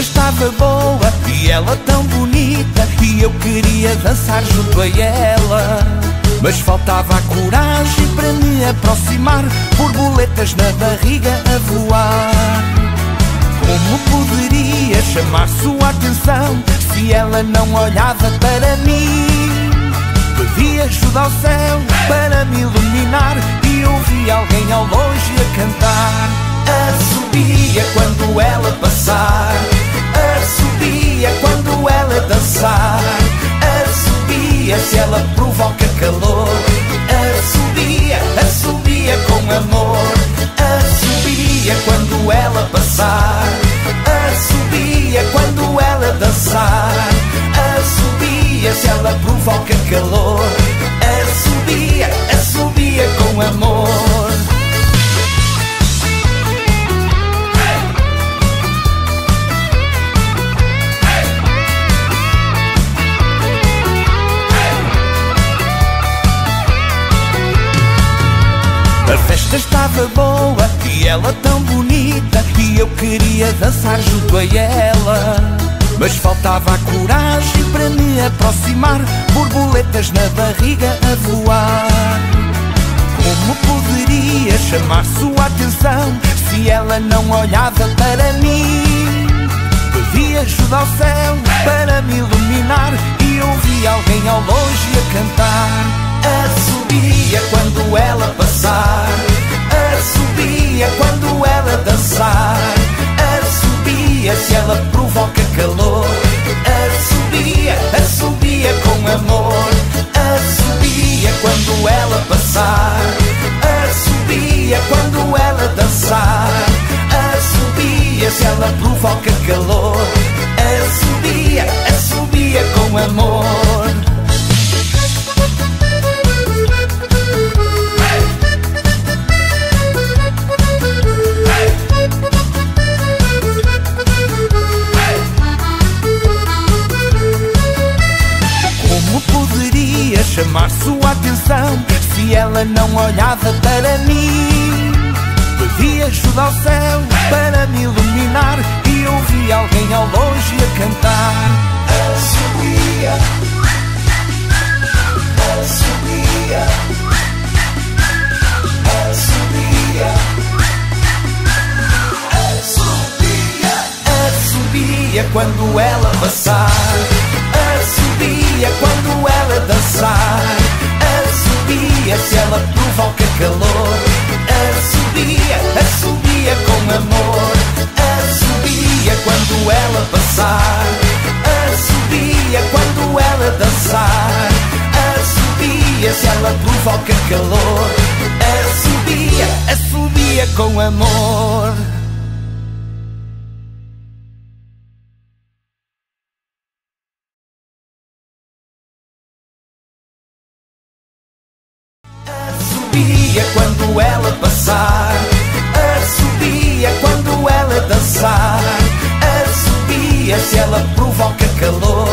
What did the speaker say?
estava boa e ela tão bonita E eu queria dançar junto a ela. Mas faltava a coragem para me aproximar Borboletas na barriga a voar. Como poderia chamar sua atenção Se ela não olhava para mim? Pedi ajuda ao céu para me iluminar dançar. Assobia se ela provoca calor. Assobia, assobia com amor. Assobia quando ela passar. Assobia quando ela dançar. Assobia se ela provoca calor estava boa e ela tão bonita E eu queria dançar junto a ela. Mas faltava a coragem para me aproximar Borboletas na barriga a voar. Como poderia chamar sua atenção Se ela não olhava para mim? Pedi ajuda ao céu para me iluminar E ouvi alguém ao longe a cantar Se ela provoca calor. Assobia, assobia com amor. Chamar sua atenção Se ela não olhava para mim? Pedi ajuda ao céu Assobia quando ela passar. Assobia quando ela dançar. Assobia se ela provoca calor. Assobia, assobia com amor. Assobia quando ela passar. Assobia quando ela dançar. Assobia se ela provoca calor. Assobia, assobia com amor Assobia quando ela passar. Assobia quando ela dançar. Assobia se ela provoca calor